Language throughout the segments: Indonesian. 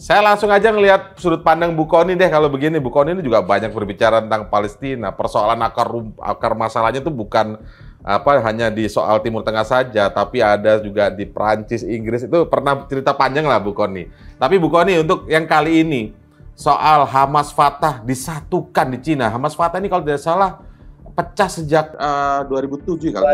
Saya langsung aja ngelihat sudut pandang Bu Koni deh kalau begini. Bu Koni ini juga banyak berbicara tentang Palestina. Persoalan akar akar masalahnya itu bukan apa hanya di soal Timur Tengah saja, tapi ada juga di Prancis, Inggris itu pernah cerita panjang lah Bu Koni. Tapi Bu Koni untuk yang kali ini soal Hamas Fatah disatukan di Cina. Hamas Fatah ini kalau tidak salah pecah sejak uh, 2007 kalau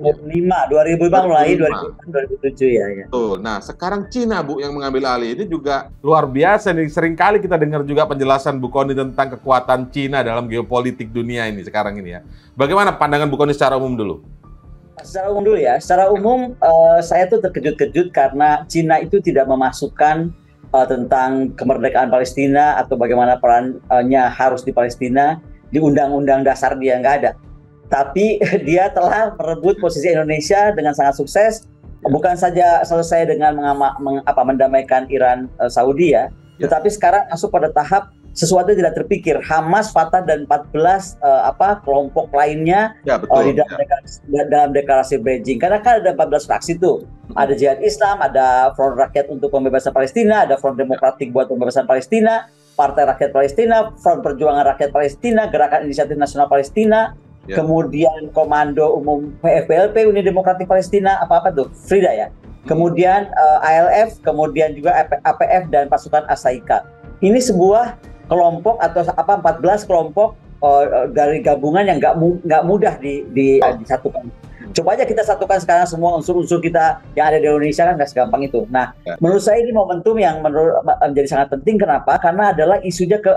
2005, 2005 mulai 2007 ya, ya. Tuh. Nah, sekarang Cina Bu yang mengambil alih ini juga luar biasa nih. Sering kali kita dengar juga penjelasan Bu Koni tentang kekuatan Cina dalam geopolitik dunia ini sekarang ini ya. Bagaimana pandangan Bu Koni secara umum dulu? Secara umum dulu ya. Secara umum uh, saya tuh terkejut-kejut karena Cina itu tidak memasukkan uh, tentang kemerdekaan Palestina atau bagaimana perannya harus di Palestina di undang-undang dasar dia nggak ada. Tapi dia telah merebut posisi Indonesia dengan sangat sukses. Bukan saja selesai dengan mengama, meng, apa, mendamaikan Iran uh, Saudi ya, ya, tetapi sekarang masuk pada tahap sesuatu yang tidak terpikir. Hamas, Fatah dan 14 uh, eh, apa kelompok lainnya ya, betul, uh, di dalam, ya. deklarasi, dalam deklarasi Beijing. Karena kan ada 14 fraksi tuh. Hmm. Ada Jihad Islam, ada Front Rakyat untuk Pembebasan Palestina, ada Front Demokratik buat Pembebasan Palestina, Partai Rakyat Palestina, Front Perjuangan Rakyat Palestina, Gerakan Inisiatif Nasional Palestina, yeah. kemudian Komando Umum PFPLP Uni Demokratik Palestina, apa-apa tuh, Frida ya. Kemudian uh, eh, ALF, kemudian juga APF dan pasukan Asaika. Ini sebuah kelompok atau apa 14 kelompok uh, dari gabungan yang nggak mu, mudah di, di, oh. disatukan Coba aja kita satukan sekarang semua unsur-unsur kita yang ada di Indonesia kan nggak segampang itu. Nah, ya. menurut saya ini momentum yang menurut menjadi sangat penting. Kenapa? Karena adalah isunya ke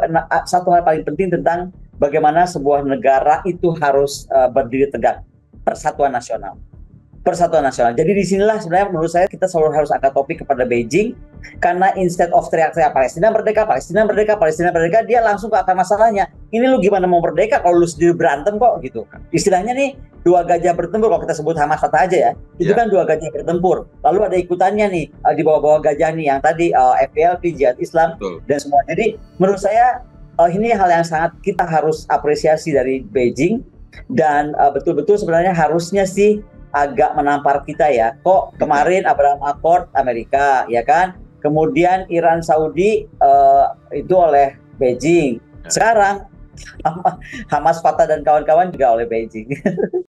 satu hal paling penting tentang bagaimana sebuah negara itu harus uh, berdiri tegak, persatuan nasional persatuan nasional. Jadi di sinilah sebenarnya menurut saya kita selalu harus angkat topik kepada Beijing karena instead of teriak-teriak Palestina merdeka, Palestina merdeka, Palestina merdeka, dia langsung ke akar masalahnya. Ini lu gimana mau merdeka kalau lu sendiri berantem kok gitu. Istilahnya nih dua gajah bertempur kalau kita sebut Hamas Fatah aja ya. Itu yeah. kan dua gajah bertempur. Lalu ada ikutannya nih eh, di bawah-bawah gajah nih yang tadi uh, eh, FPLP, Jihad Islam Betul. dan semua. Jadi menurut saya uh, ini hal yang sangat kita harus apresiasi dari Beijing dan betul-betul uh, sebenarnya harusnya sih agak menampar kita ya. Kok kemarin Abraham Accord Amerika ya kan, kemudian Iran Saudi uh, itu oleh Beijing. Ya. Sekarang Hamas Fatah dan kawan-kawan juga oleh Beijing.